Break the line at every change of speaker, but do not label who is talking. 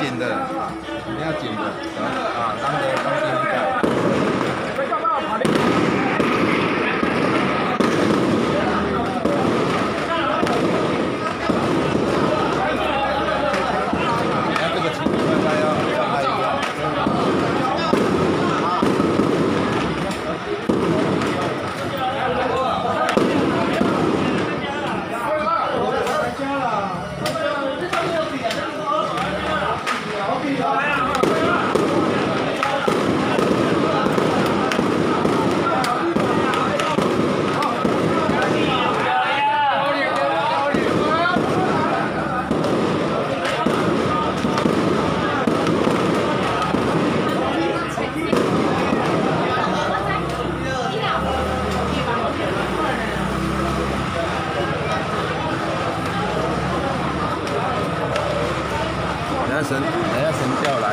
剪的肯，定要剪的啊。下，等下神叫来。